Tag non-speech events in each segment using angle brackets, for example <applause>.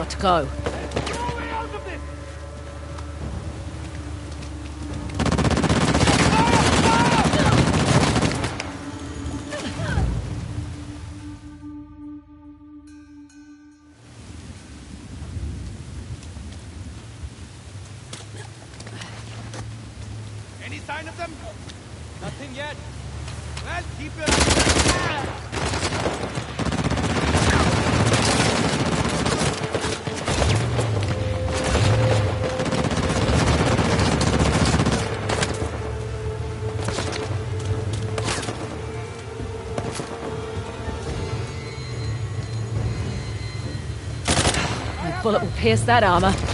got to go. Pierce that armor.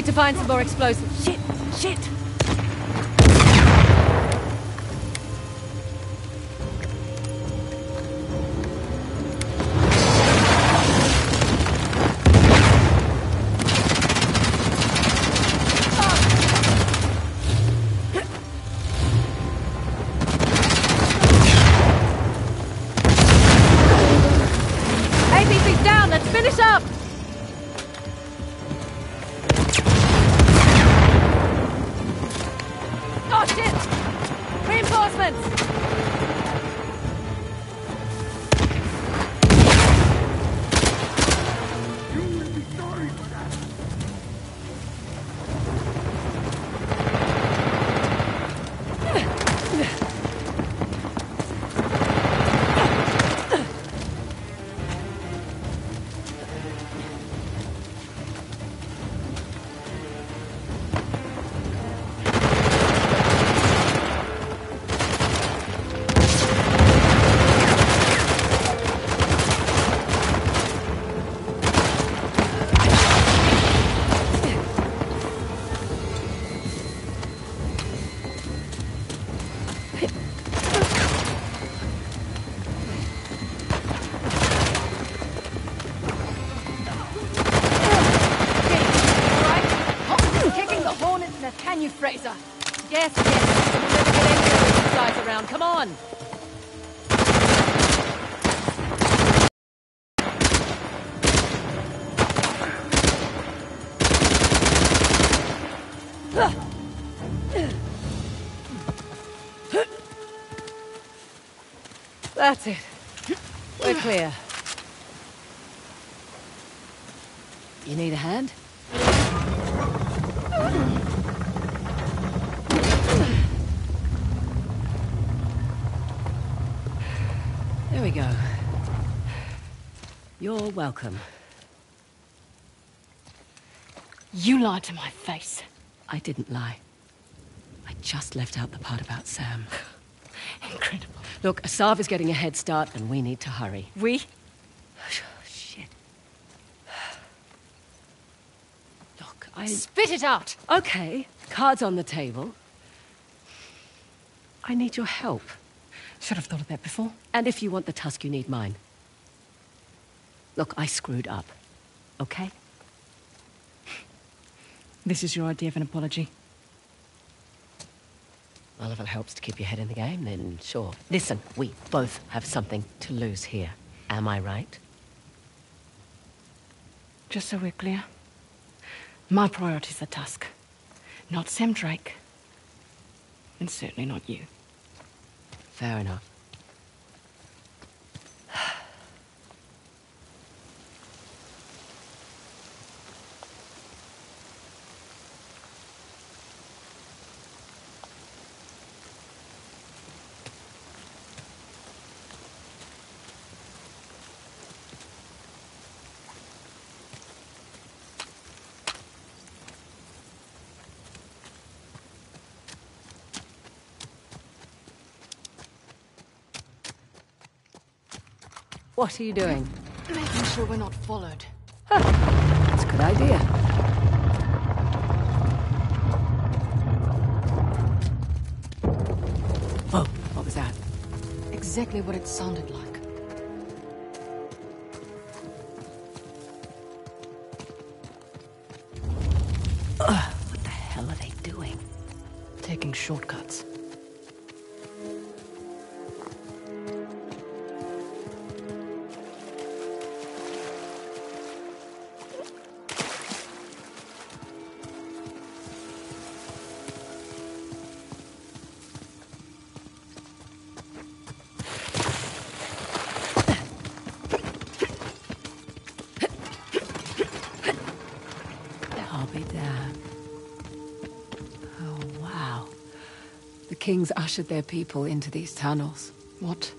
Need to find some more explosives. Shit! Shit! That's it. We're clear. You need a hand? There we go. You're welcome. You lied to my face. I didn't lie. I just left out the part about Sam. <laughs> Incredible. Look, Asav is getting a head start, and we need to hurry. We? Oh, Shit. Look, I. Spit it out! Okay, cards on the table. I need your help. Should have thought of that before. And if you want the tusk, you need mine. Look, I screwed up. Okay? This is your idea of an apology. Well, if it helps to keep your head in the game, then sure. Listen, we both have something to lose here. Am I right? Just so we're clear. My priorities the Tusk. Not Sam Drake. And certainly not you. Fair enough. What are you doing? Making sure we're not followed. That's a good idea. Whoa, what was that? Exactly what it sounded like. What the hell are they doing? Taking shortcuts. Kings ushered their people into these tunnels. What?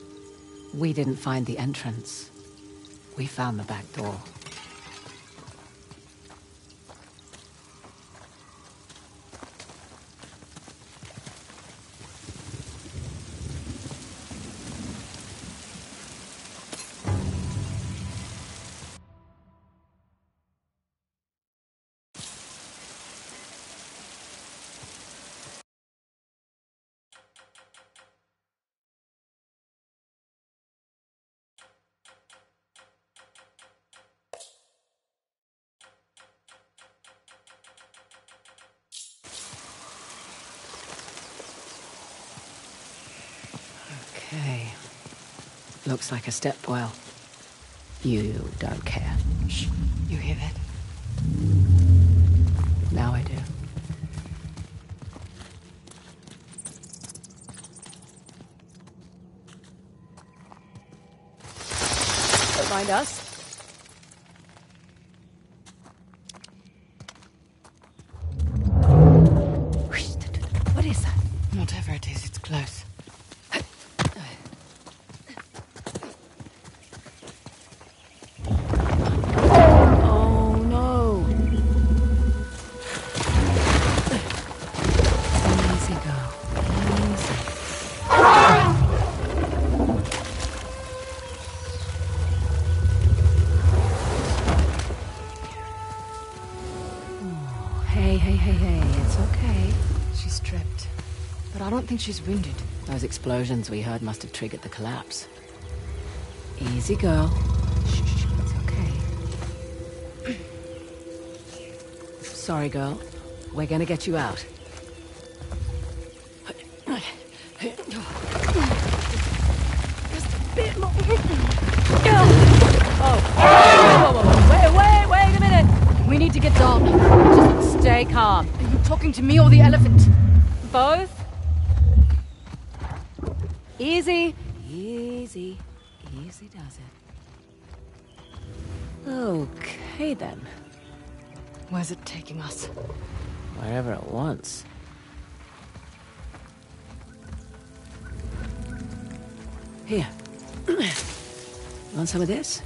We didn't find the entrance. We found the back door. Like a step. You don't care. Shh. You hear that? Think she's wounded. Those explosions we heard must have triggered the collapse. Easy, girl. Shh, shh, it's okay. <clears throat> Sorry, girl. We're gonna get you out. Just a bit more. Oh. Whoa, whoa, whoa. Wait, wait, wait a minute. We need to get down. Just stay calm. Are you talking to me or the elephant? Both? Easy. Easy. Easy does it. Okay, then. Where's it taking us? Wherever it wants. Here. <clears throat> Want some of this?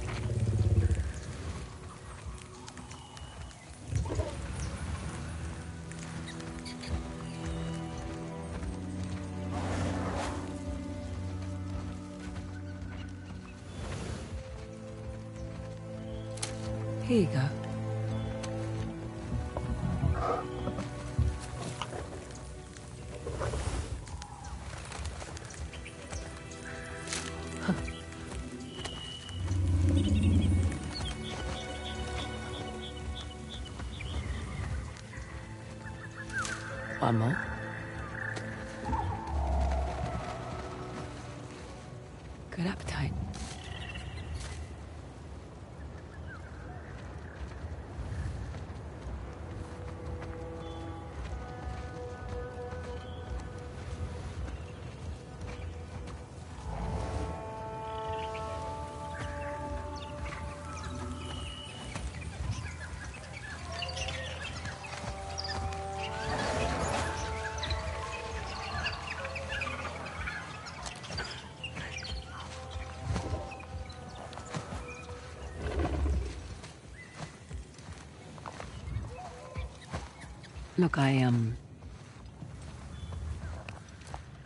Look, I, um.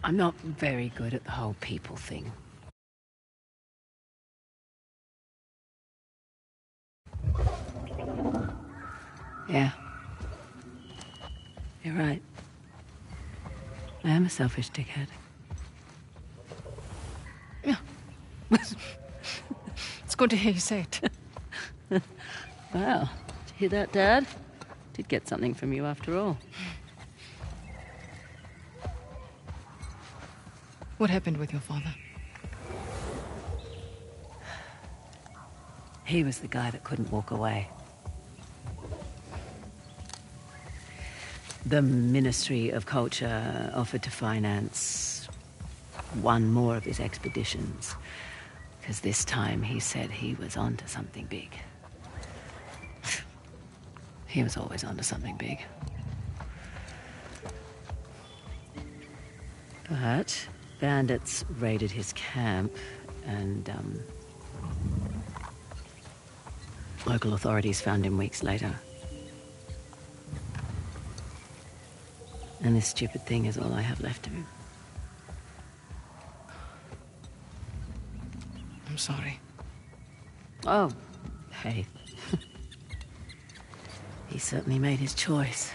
I'm not very good at the whole people thing. Yeah. You're right. I am a selfish dickhead. Yeah. <laughs> it's good to hear you say it. <laughs> Well, did you hear that, Dad? Did get something from you after all. What happened with your father? He was the guy that couldn't walk away. The Ministry of Culture offered to finance one more of his expeditions. Because this time he said he was onto something big. He was always onto something big. But bandits raided his camp and, um, Local authorities found him weeks later. And this stupid thing is all I have left of him. I'm sorry. Oh, hey. He certainly made his choice.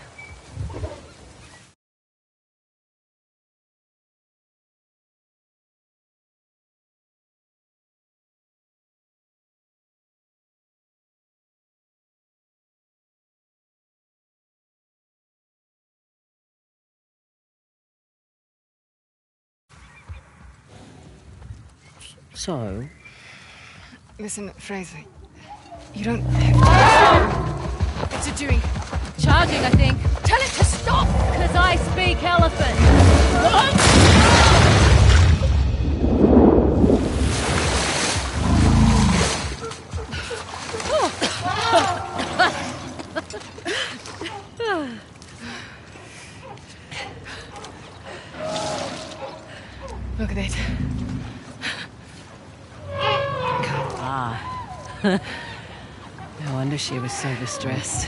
So, Listen, Frazer. You don't have... What's it doing? Charging, I think. Tell it to stop! Because I speak elephant. <sighs> Look at it. ah. <laughs> no wonder she was so distressed.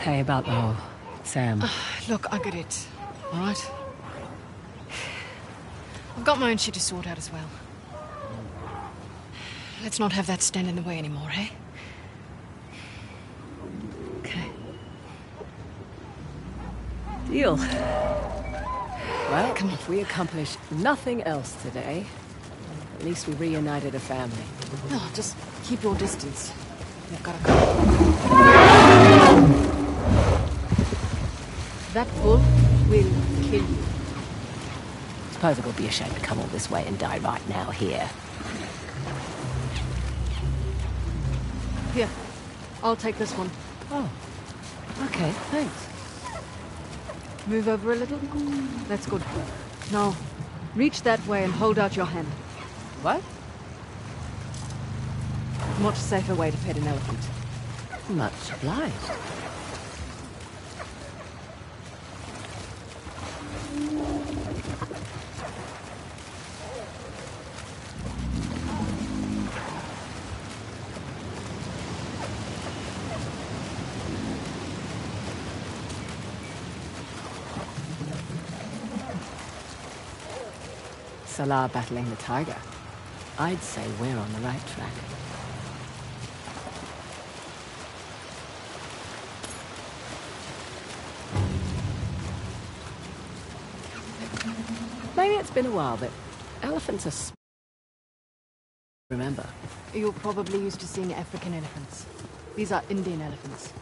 Hey, about the whole Sam. Look, I get it. All right? I've got my own shit to sort out as well. Let's not have that stand in the way anymore, eh? Okay. Deal. Well, come if we accomplish nothing else today, at least we reunited a family. No, just keep your distance. We've got to go. That bull will kill you. Suppose it would be a shame to come all this way and die right now here. Here, I'll take this one. Oh. Okay, thanks. Move over a little. That's good. Now, reach that way and hold out your hand. What? Much safer way to pet an elephant. Much obliged. Salah battling the tiger. I'd say we're on the right track. Maybe it's been a while, but elephants are. Remember? You're probably used to seeing African elephants. These are Indian elephants.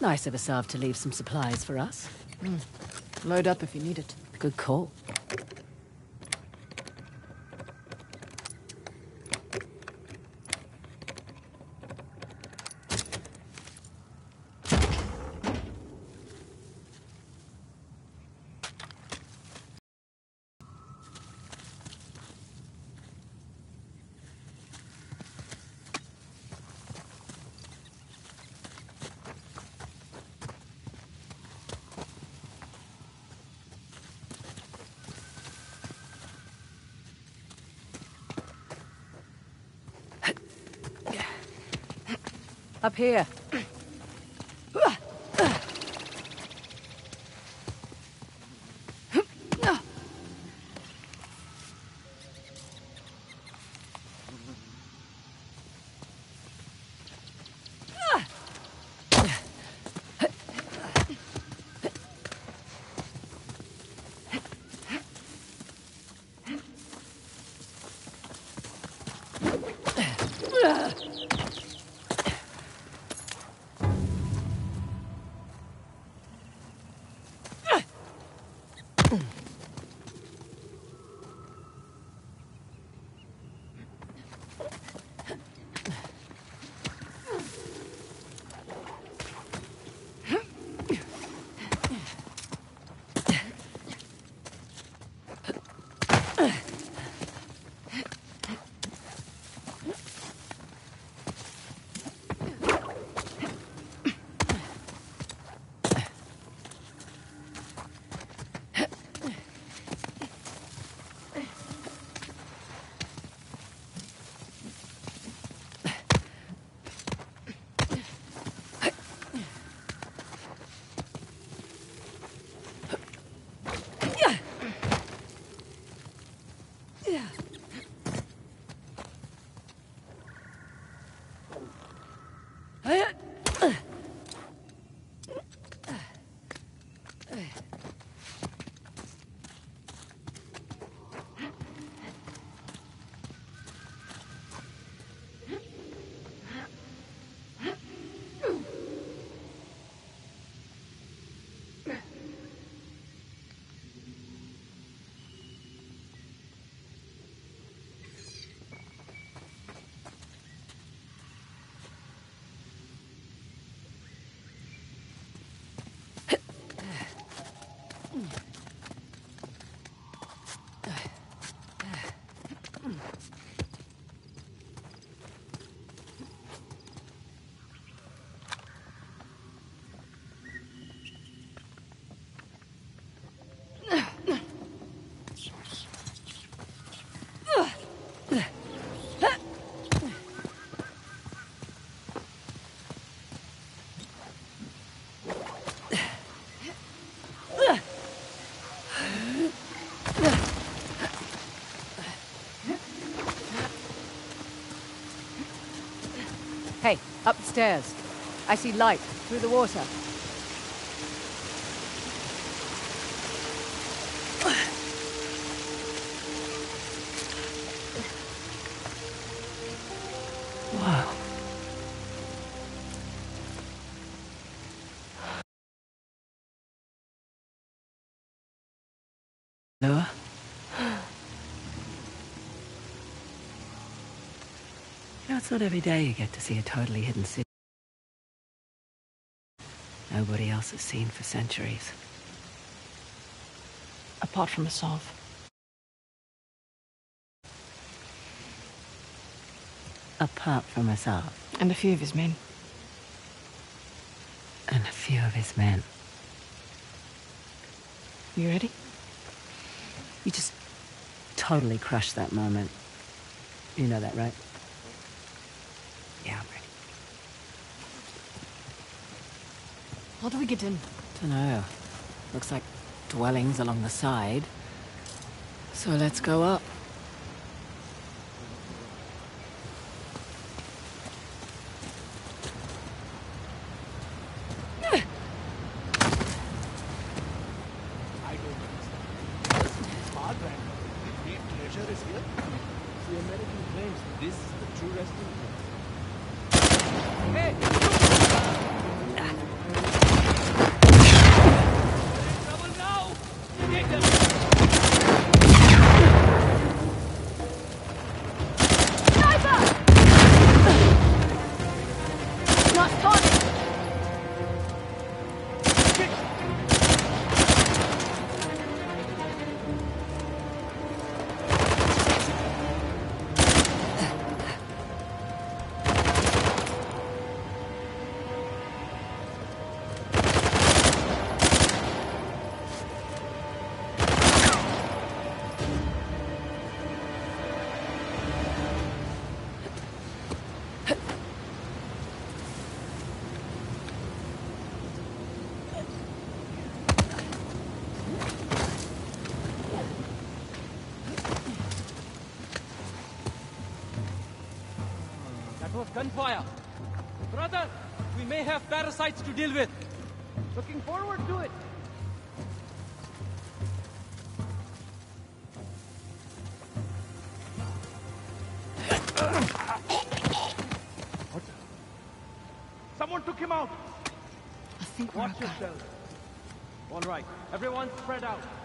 Nice of Asav to leave some supplies for us. Hmm. Load up if you need it. Good call. Up here. Up the stairs. I see light through the water. It's not every day you get to see a totally hidden city. Nobody else has seen for centuries. Apart from Asav. Apart from Asav And a few of his men. and a few of his men. You ready? You just totally crushed that moment. You know that, right? Yeah, I'm ready. How do we get in? Dunno. Looks like dwellings along the side. So let's go up. Gunfire. Brother, we may have parasites to deal with. Looking forward to it. What? Someone took him out. I think Watch yourself. All right, everyone spread out.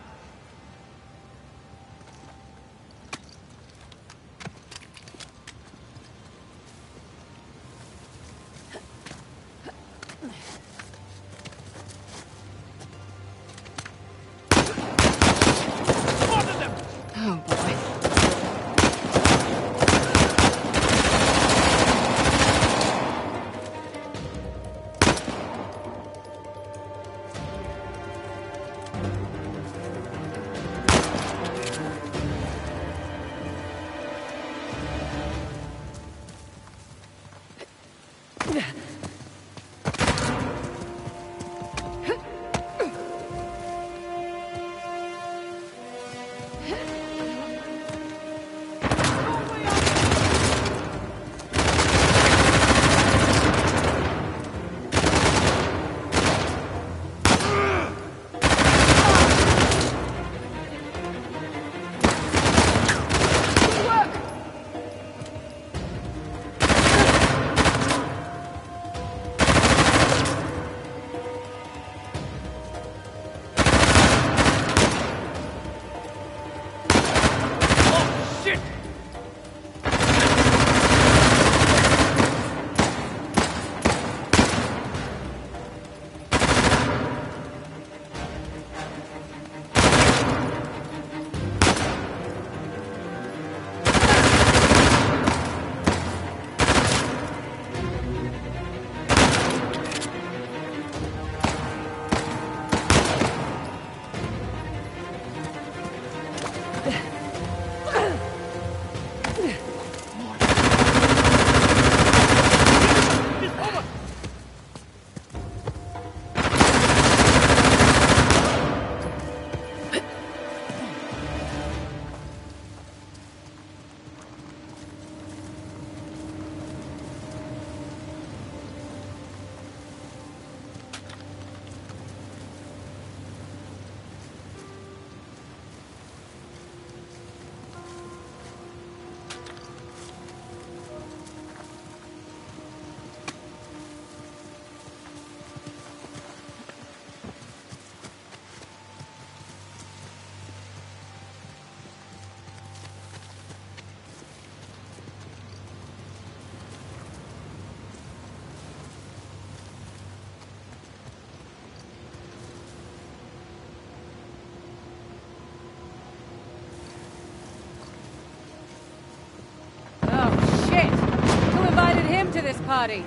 To this party?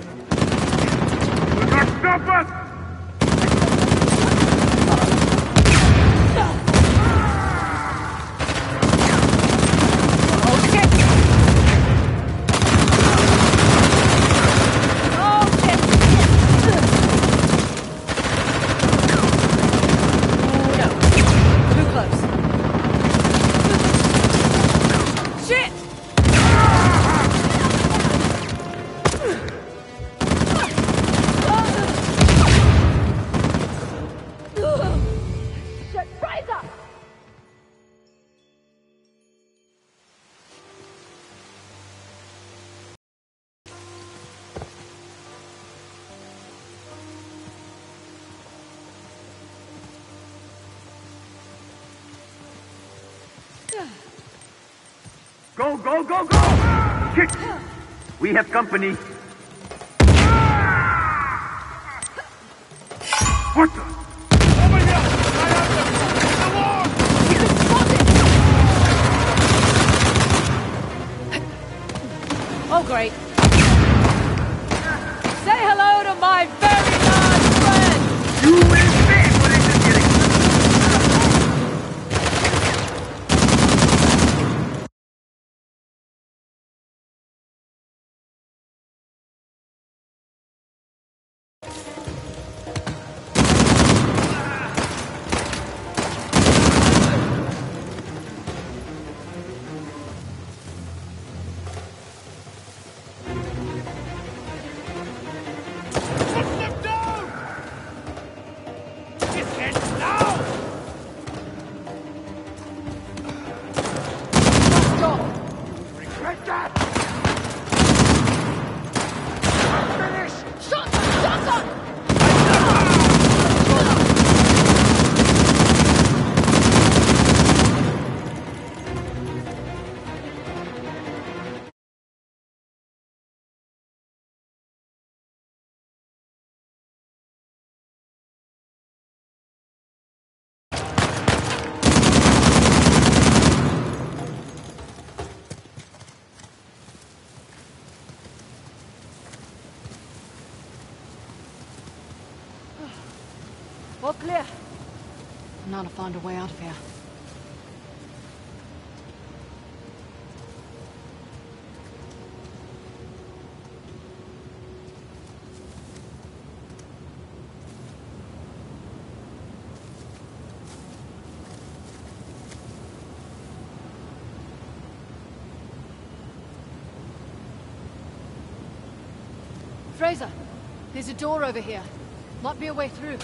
Oh, Go, go, go, go! Shit! We have company. All clear. Now to find a way out of here. Frazer, there's a door over here. Might be a way through.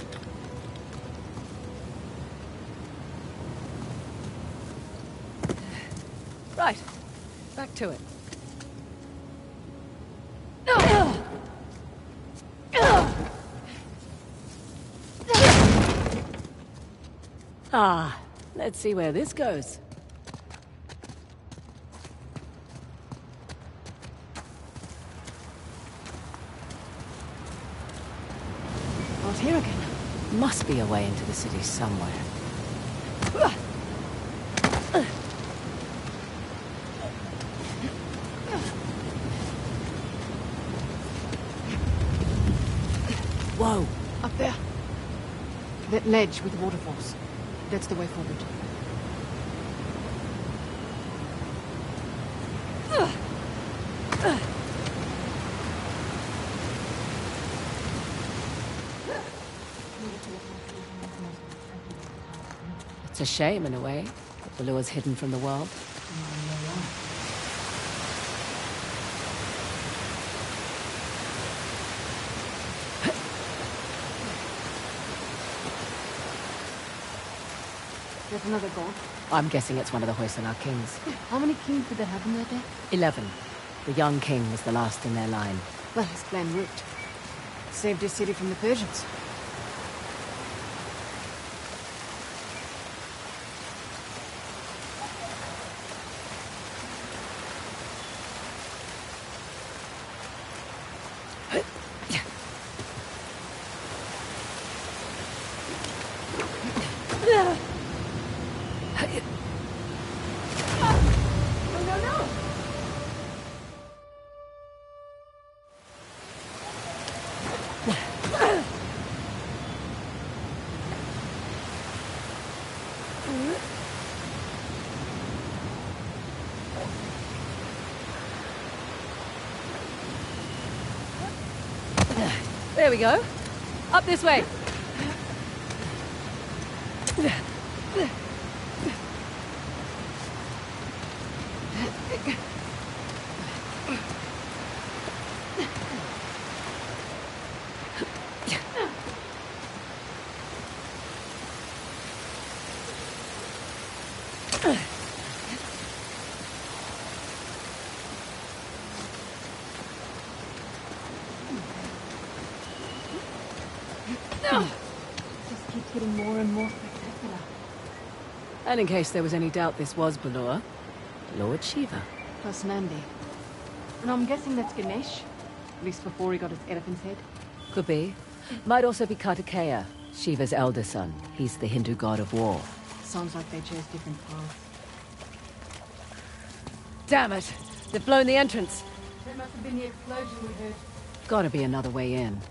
Right. Back to it. Ah, let's see where this goes. Out here again. Must be a way into the city somewhere. Whoa! Up there. That ledge with waterfalls. That's the way forward. It's a shame in a way that the lure's hidden from the world. There's another god. I'm guessing it's one of the Hoysala kings. How many kings did they have in their day? Eleven. The young king was the last in their line. Well, his plan worked. Saved his city from the Persians. There we go. Up this way. Just keeps getting more and more spectacular. And in case there was any doubt this was Belur, Lord Shiva. Plus Nandi. And I'm guessing that's Ganesh. At least before he got his elephant's head. Could be. Might also be Kartikeya, Shiva's elder son. He's the Hindu god of war. Sounds like they chose different paths. Damn it. They've blown the entrance. There must have been the explosion we heard. Gotta be another way in.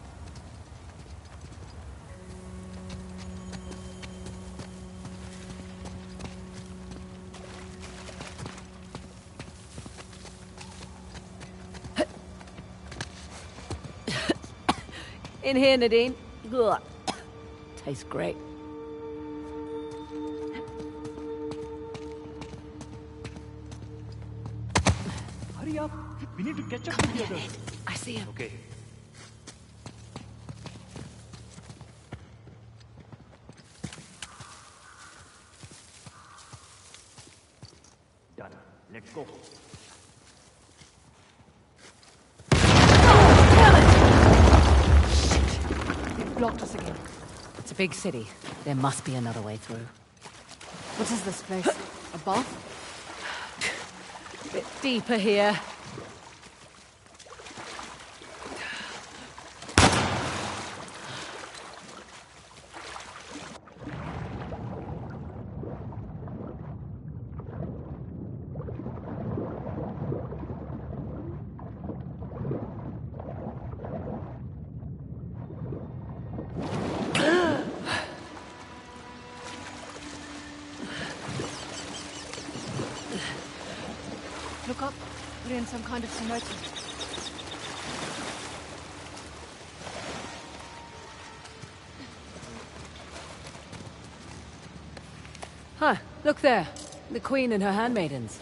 In here, Nadine. Ugh. <coughs> Tastes great. Hurry up. We need to catch up with the others. I see him. Okay. Done. Let's go. They've blocked us again. It's a big city. There must be another way through. What is this place? A bath? Bit deeper here. Probably in some kind of cenote. Huh, look there. The queen and her handmaidens.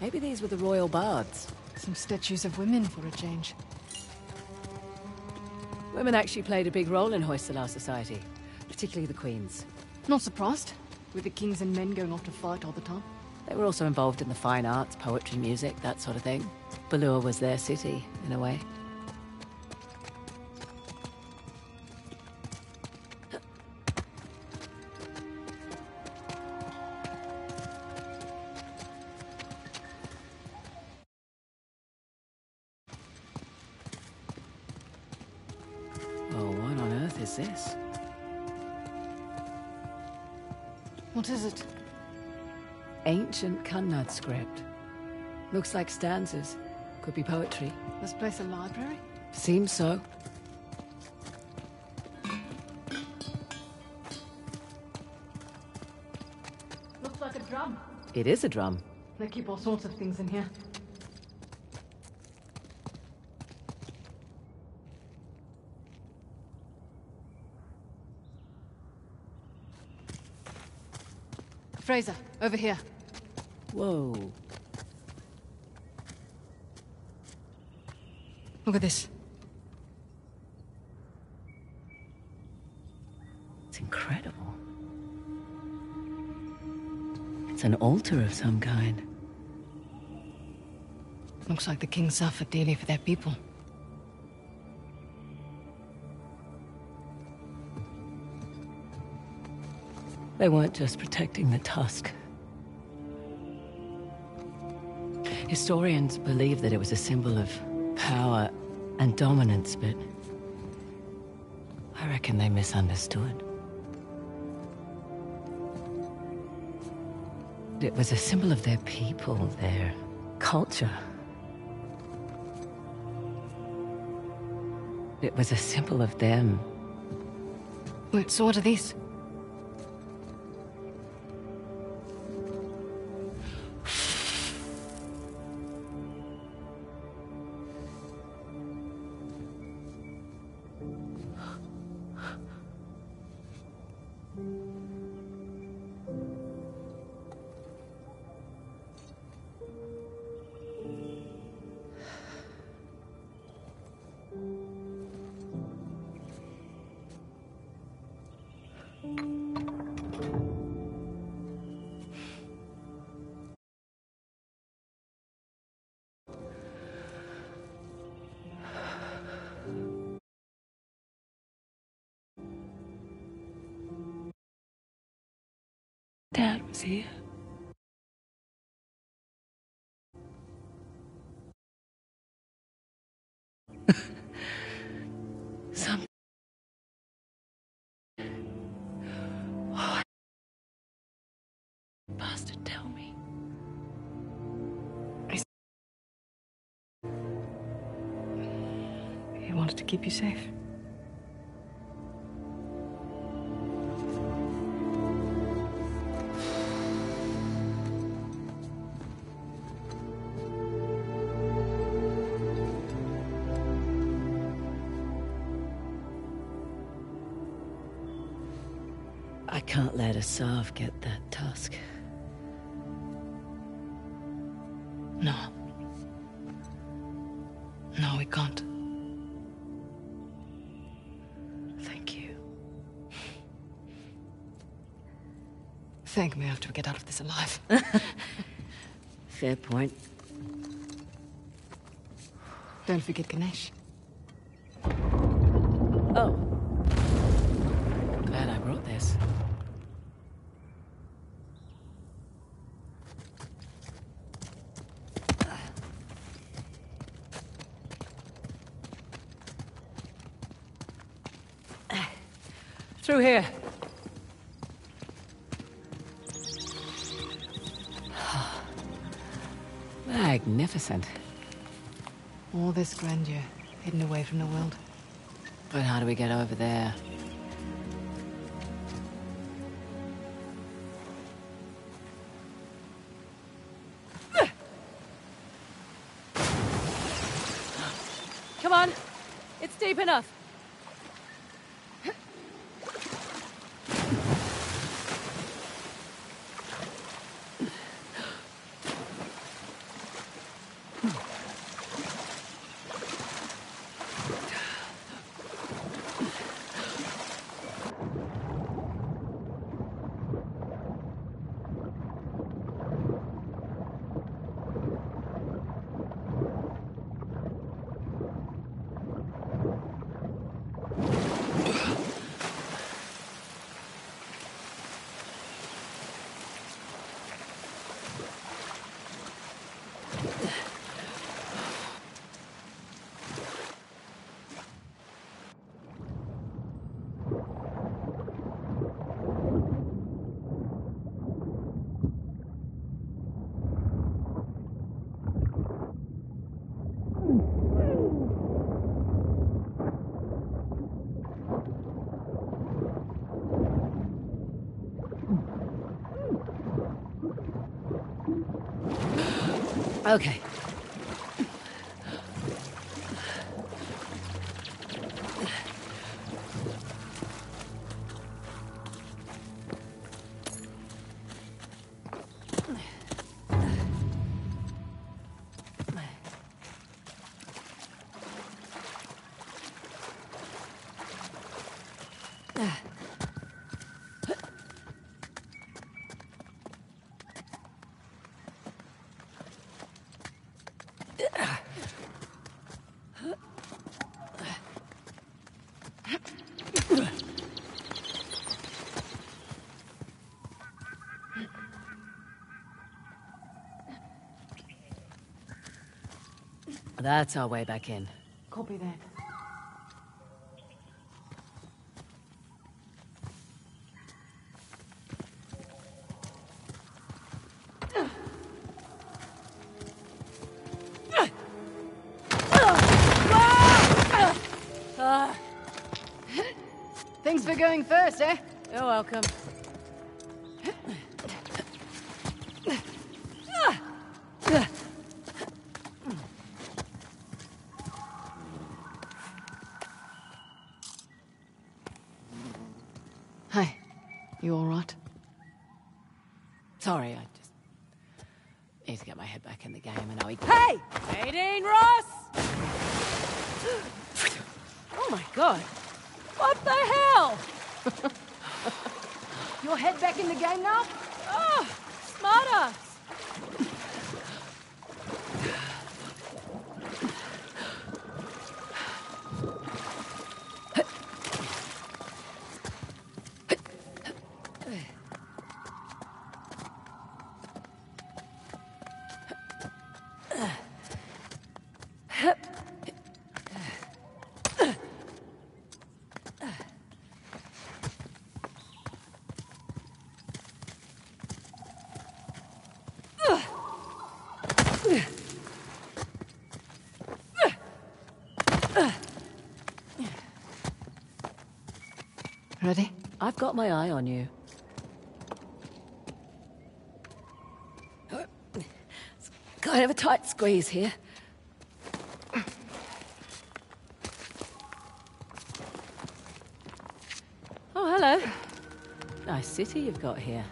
Maybe these were the royal bards. Some statues of women for a change. Women actually played a big role in Hoysala society, particularly the queens. Not surprised, with the kings and men going off to fight all the time. They were also involved in the fine arts, poetry, music, that sort of thing. Belur was their city, in a way. Looks like stanzas. Could be poetry. This place a library? Seems so. Looks like a drum. It is a drum. They keep all sorts of things in here. Frazer, over here. Whoa. Look at this. It's incredible. It's an altar of some kind. Looks like the king suffered dearly for their people. They weren't just protecting the tusk. Historians believe that it was a symbol of power and dominance, but I reckon they misunderstood. It was a symbol of their people, their culture. It was a symbol of them. What sort of Dad keep you safe. I can't let Asav get that tusk. After we get out of this alive. <laughs> <laughs> Fair point. Don't forget Ganesh. Magnificent. All this grandeur, hidden away from the world. But how do we get over there? Come on! It's deep enough. Okay. That's our way back in. Copy that. Thanks for going first, eh? You're welcome. Hey, you all right? Sorry, I just need to get my head back in the game and know he... Hey! Nadine Ross! Oh my god. What the hell? Your head back in the game now? Oh, smart ass. Ready? I've got my eye on you. It's kind of a tight squeeze here. Oh, hello. Nice city you've got here.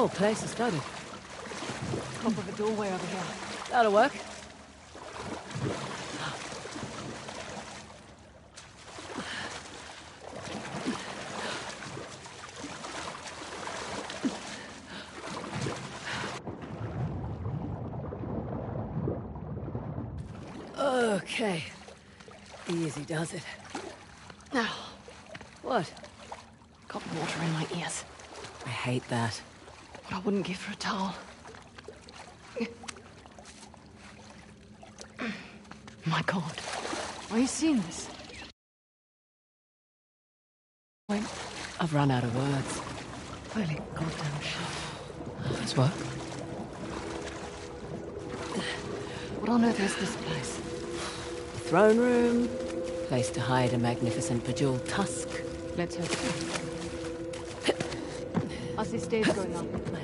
whole place is flooded. Top of a doorway over here. That'll work. Okay. Easy does it. Now. What? Got water in my ears. I hate that. I wouldn't give her a towel. My God. Are you seeing this? Wait, I've run out of words. holy goddamn shit. That's what? What on earth is this place? A Throne room. Place to hide a magnificent bejeweled tusk. Let's hope so. I see stairs going up, but they're mostly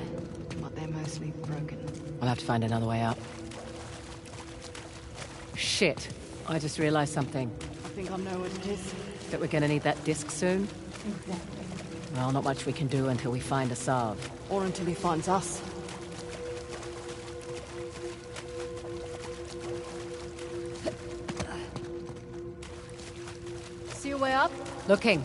I'll have to find another way up. Shit. I just realized something. I think I know what it is. That we're gonna need that disc soon. Well, not much we can do until we find Asav. Or until he finds us. See a way up? Looking.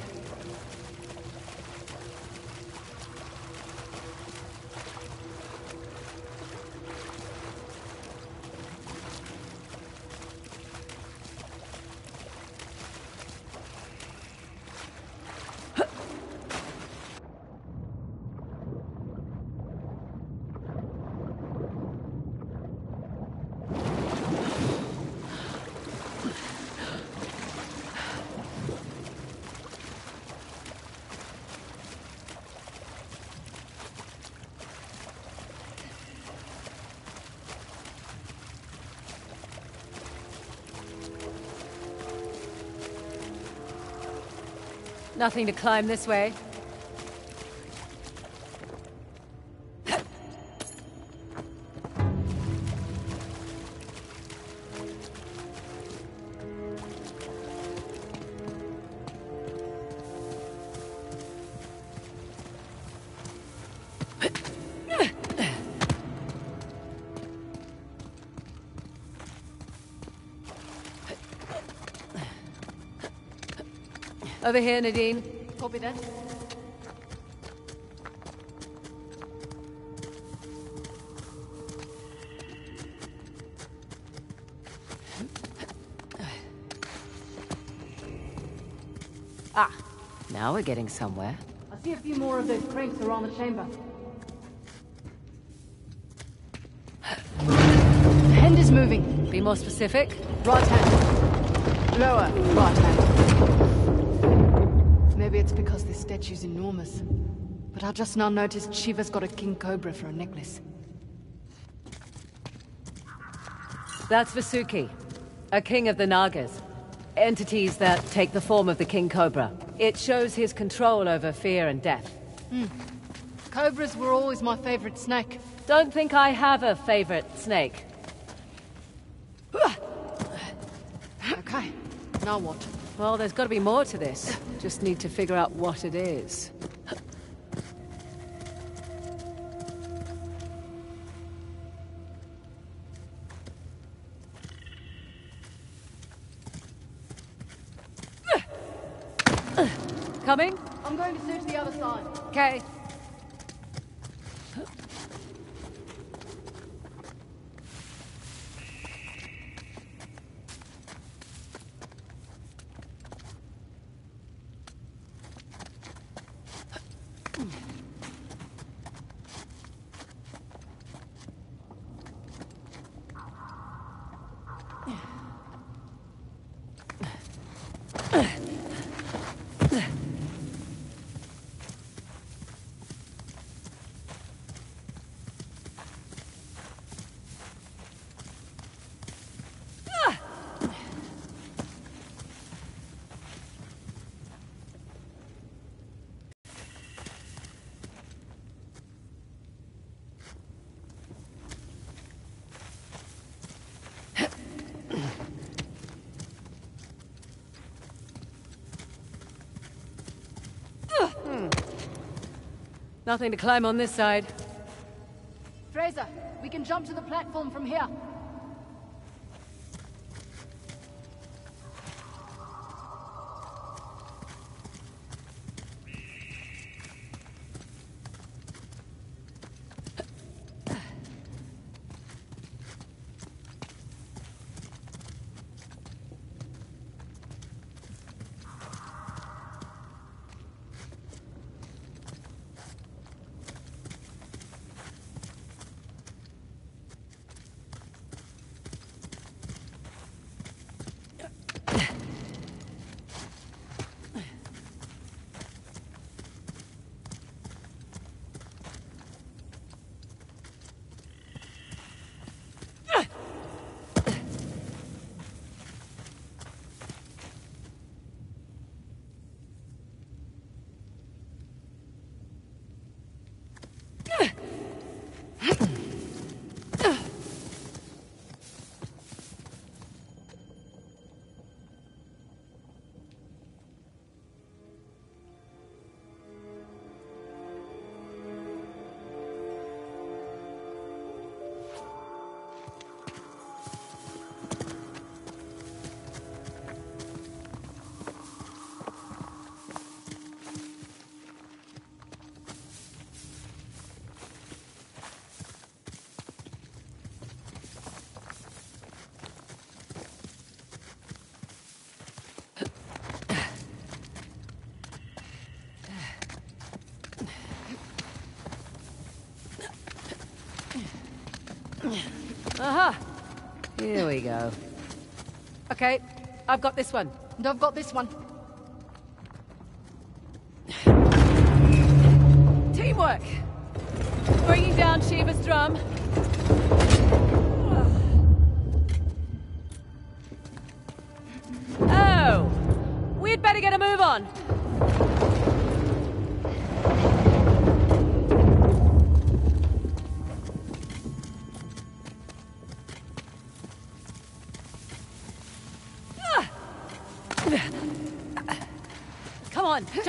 Nothing to climb this way. Over here, Nadine. Copy that. Ah, now we're getting somewhere. I see a few more of those cranks around the chamber. The hand is moving. Be more specific. Right hand. Lower. Right hand. Maybe it's because this statue's enormous. But I just now noticed Shiva's got a king cobra for a necklace. That's Vasuki, a king of the Nagas. Entities that take the form of the king cobra. It shows his control over fear and death. Hmm. Cobras were always my favorite snake. Don't think I have a favorite snake. <sighs> Okay, now what? Well, there's got to be more to this. Just need to figure out what it is. Coming? I'm going to search the other side. Okay. Nothing to climb on this side. Frazer, we can jump to the platform from here. Here we go. Okay, I've got this one. And I've got this one. Teamwork! Bringing down Shiva's drum. Oh! We'd better get a move on.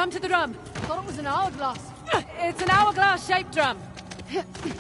Come to the drum. Thought it was an hourglass. It's an hourglass-shaped drum. <laughs>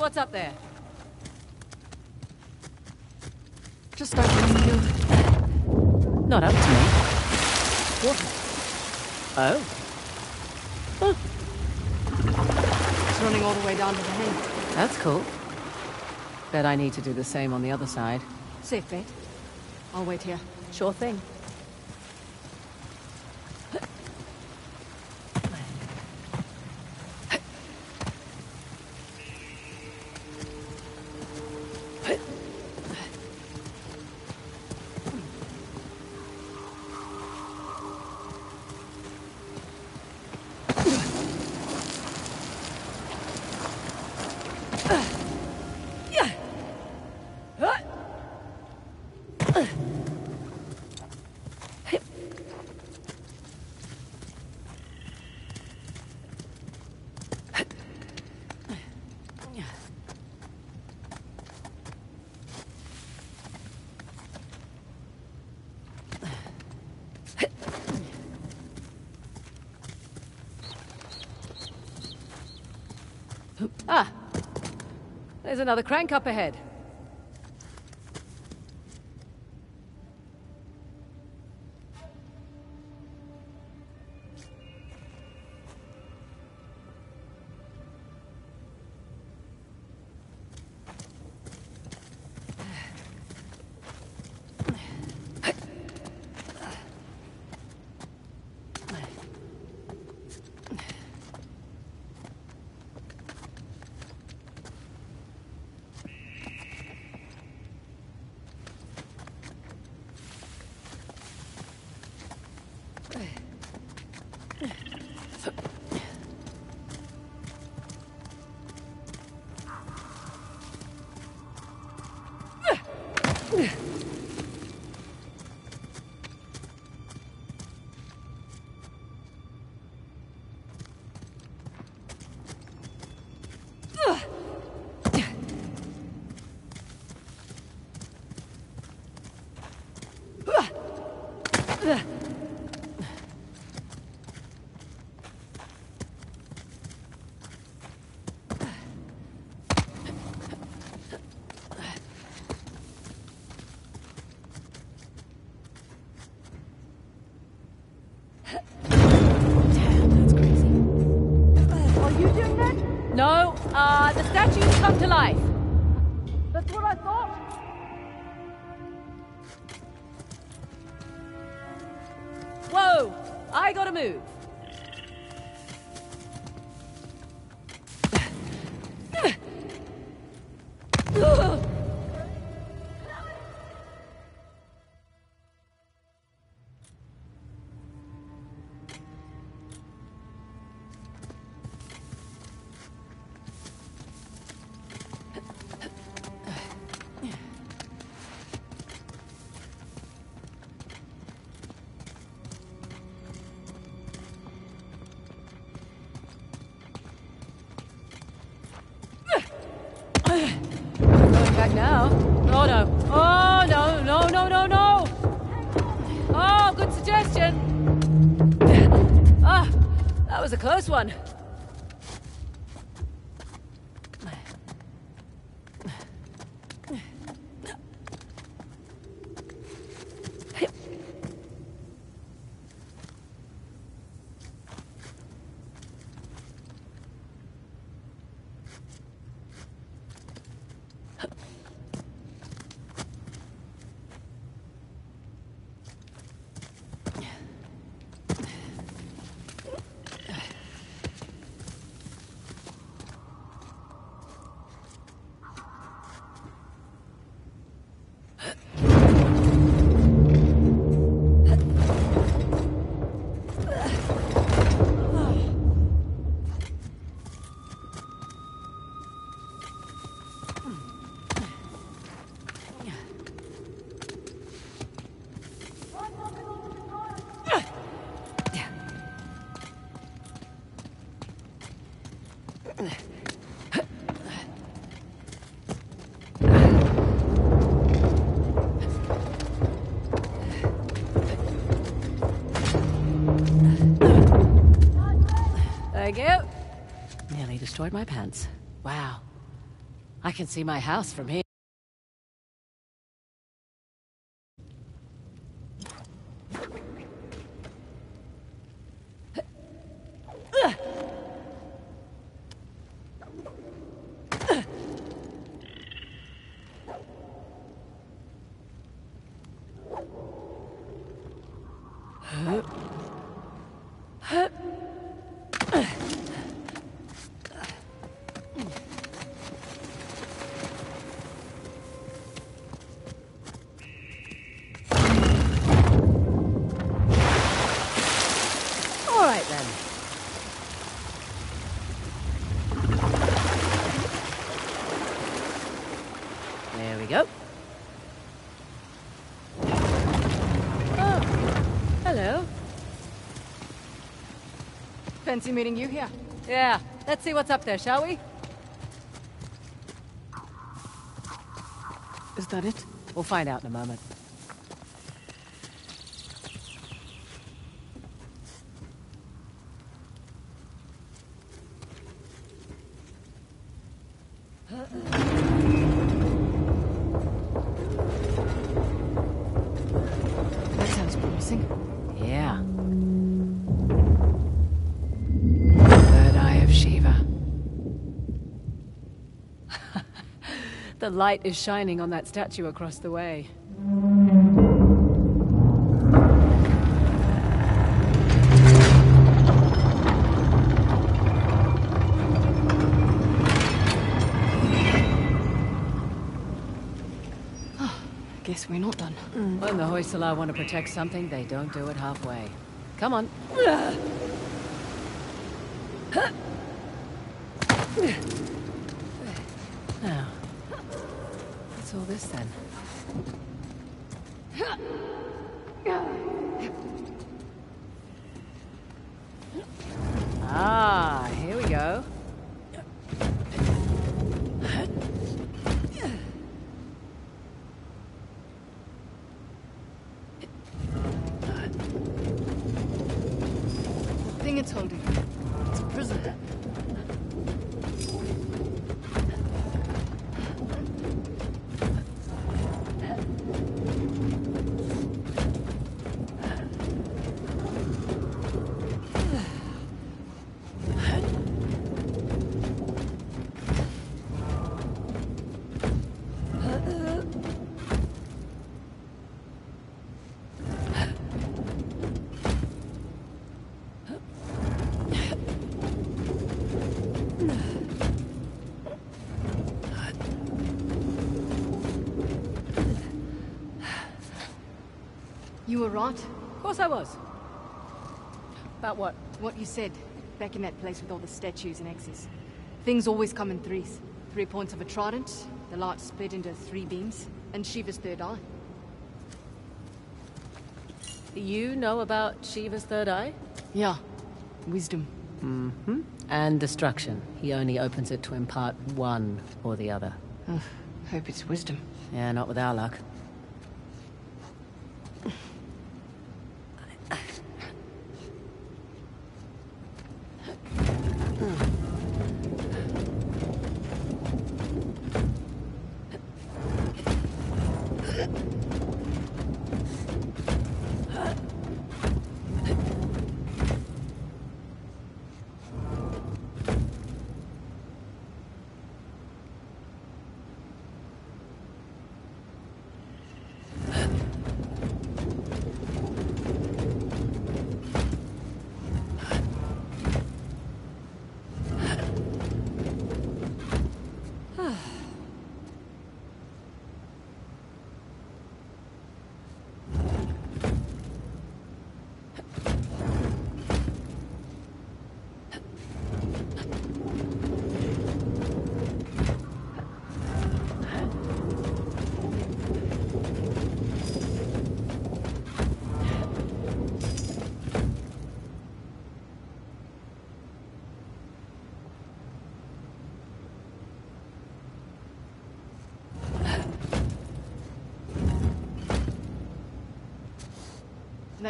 what's up there. Just opening you. Not up to me. What? Oh. Huh. It's running all the way down to the hen. That's cool. Bet I need to do the same on the other side. Safe bet. I'll wait here. Sure thing. Another crank up ahead. Are you doing that? No, uh, the statues come to life. That's what I thought. Whoa! I gotta move. Nearly destroyed my pants. Wow. I can see my house from here. All right then. There we go. Oh, hello. Fancy meeting you here. Yeah, let's see what's up there, shall we? Is that it? We'll find out in a moment. The light is shining on that statue across the way. Oh, I Guess we're not done. When the Hoysala want to protect something, they don't do it halfway. Come on. You were right. Of course I was. About what? What you said, back in that place with all the statues and axes. Things always come in threes. Three points of a trident, the light split into three beams, and Shiva's third eye. You know about Shiva's third eye? Yeah. Wisdom. Mhm and destruction. He only opens it to impart one or the other. Hope it's wisdom. Yeah, not with our luck.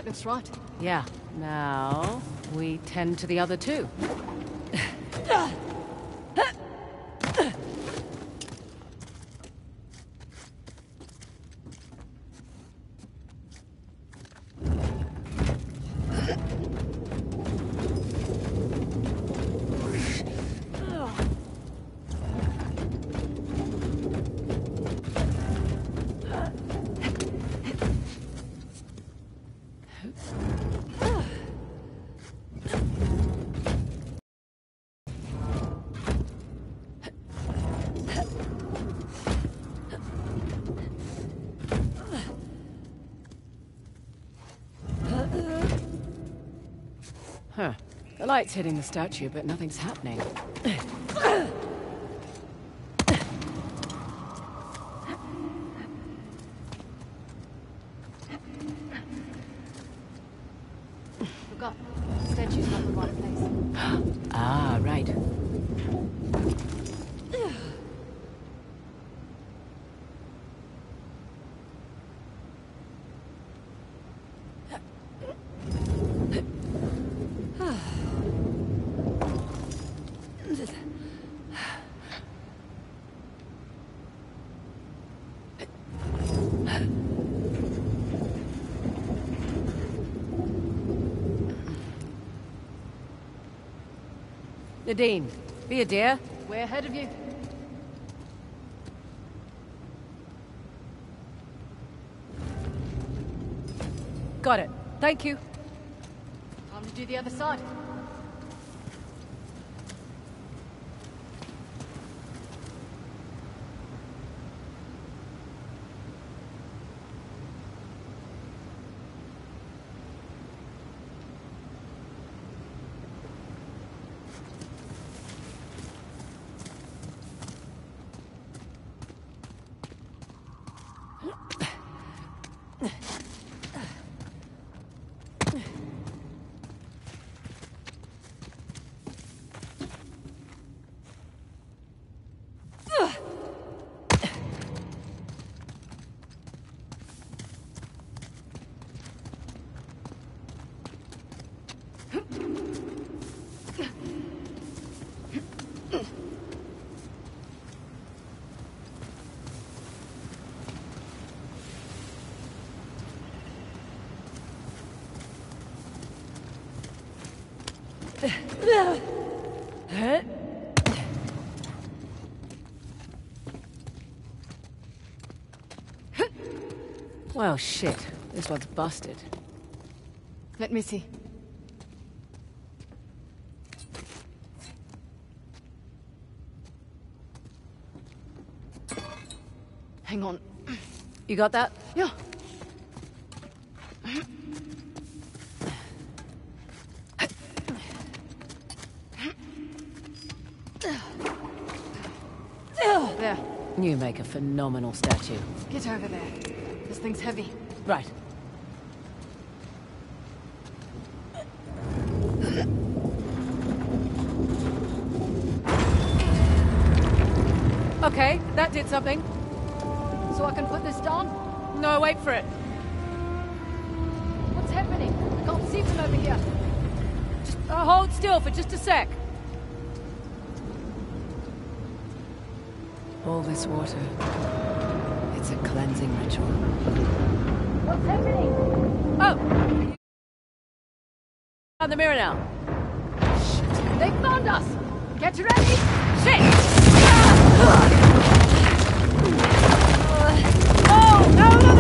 That looks right. Yeah. Now, we tend to the other two. Light's hitting the statue, but nothing's happening. <laughs> Be a dear. We're ahead of you. Got it. Thank you. Time to do the other side. Well, shit. This one's busted. Let me see. Hang on. You got that? Yeah. There. You make a phenomenal statue. Get over there. This thing's heavy. Right. Okay, that did something. so I can put this down? No, wait for it. What's happening? I can't see from over here. Just uh, hold still for just a sec. All this water. It's a cleansing ritual. What's happening? Oh! On the mirror now. They found us! Get ready! Shit! Ah! Oh, no, no, no,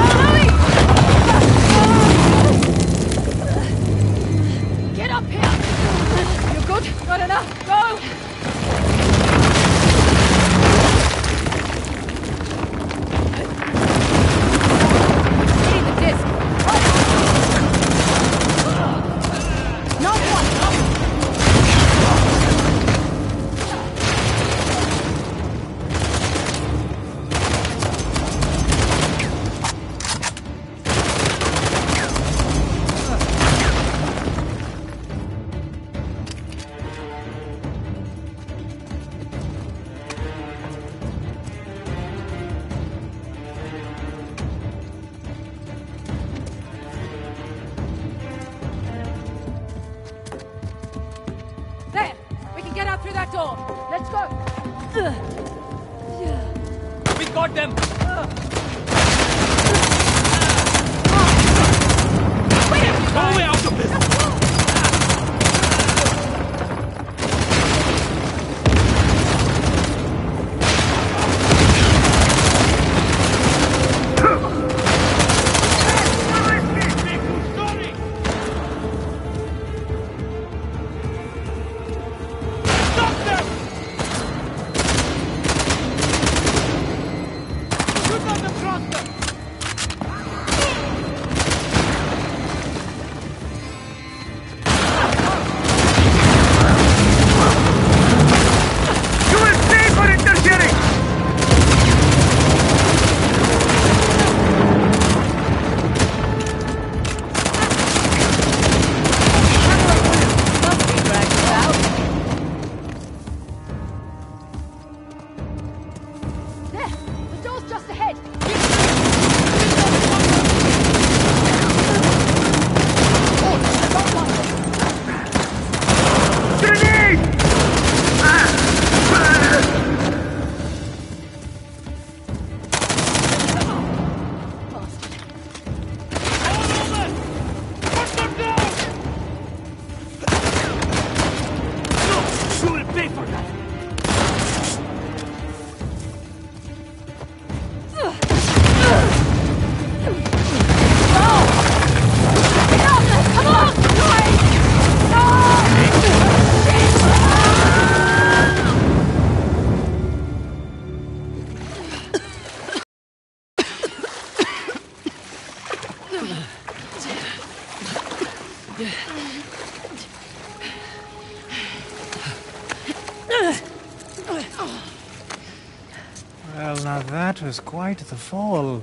was quite the fall.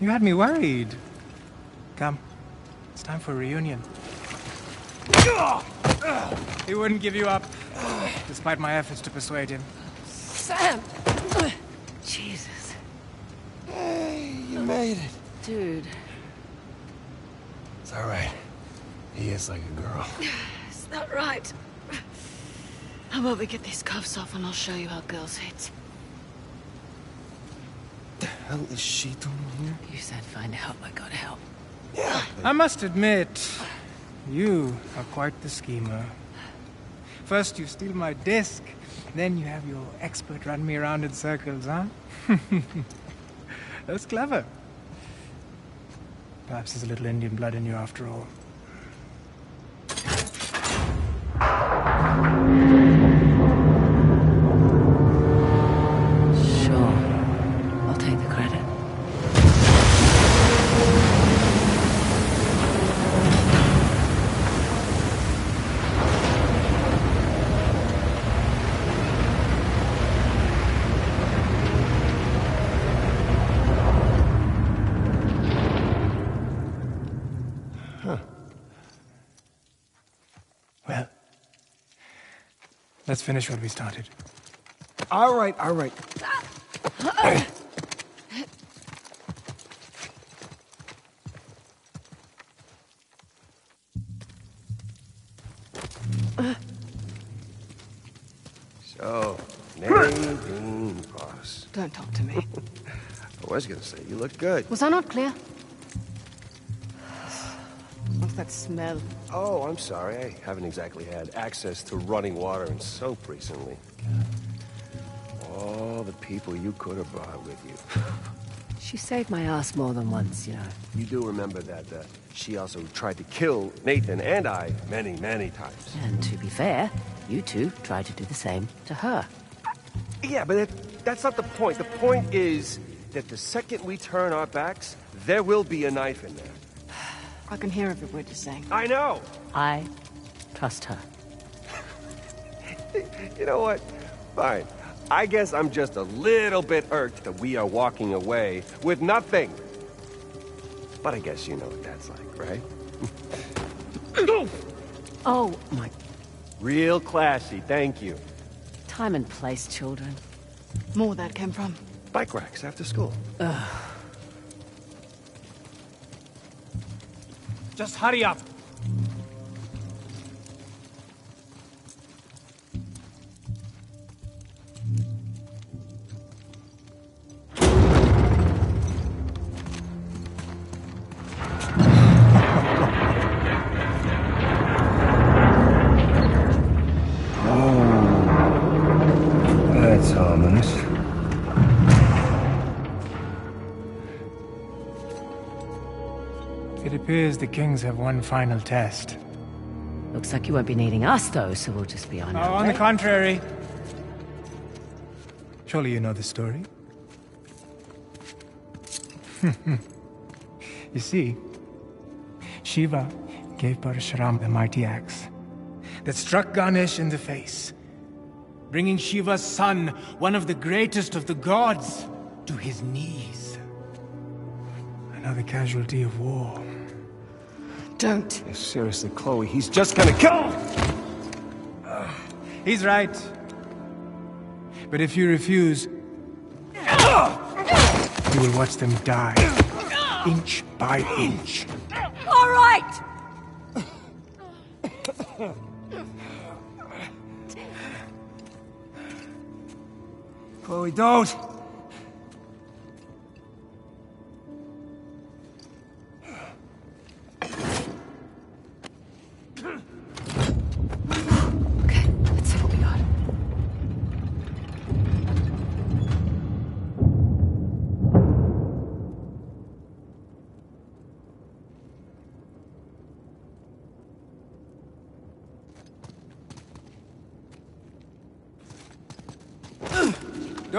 You had me worried. Come, it's time for a reunion. He wouldn't give you up, despite my efforts to persuade him. Sam! Jesus. You made it. Dude. It's alright. He is like a girl. <sighs> Is that right? How about we get these cuffs off and I'll show you how girls hit. What the hell is she doing here? You said find help, I got help. Yeah. I must admit, you are quite the schemer. First you steal my disc, then you have your expert run me around in circles, huh? <laughs> That's clever. Perhaps there's a little Indian blood in you after all. Let's finish what we started. All right, all right. so, Nadine Ross. Don't talk to me. <laughs> I was gonna say, you look good. Was I not clear? What's that smell? Oh, I'm sorry. I haven't exactly had access to running water and soap recently. All the people you could have brought with you. <laughs> She saved my ass more than once, you know. You do remember that uh, she also tried to kill Nathan and I many, many times. And to be fair, you two tried to do the same to her. Yeah, but that, that's not the point. The point is that the second we turn our backs, there will be a knife in there. I can hear every word you're saying. I know! I trust her. <laughs> You know what? Fine. I guess I'm just a little bit irked that we are walking away with nothing. But I guess you know what that's like, right? <laughs> Oh, my Real classy, thank you. time and place, children. More that came from. Bike racks after school. Just hurry up. Appears the kings have one final test. Looks like you won't be needing us, though, so we'll just be on Oh, our on the contrary. Surely you know the story. <laughs> you see, Shiva gave Parashuram the mighty axe that struck Ganesh in the face, bringing Shiva's son, one of the greatest of the gods, to his knees. Another casualty of war. Don't. Seriously, Chloe, he's just gonna kill. <sighs> He's right. But if you refuse, you will watch them die, inch by inch. All right! Chloe, don't!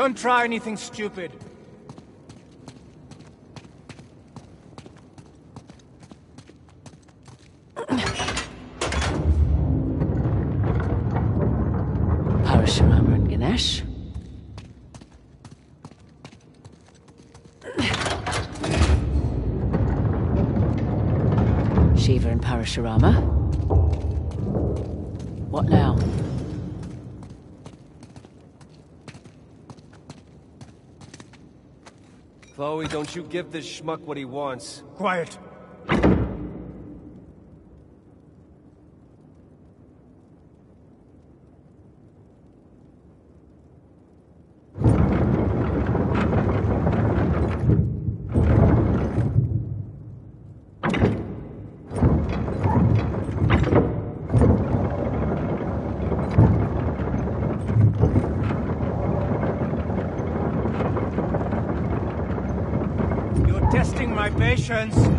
Don't try anything stupid. Parashurama and Ganesh. Shiva and Parashurama. What now? Chloe, don't you give this schmuck what he wants. Quiet. Patience.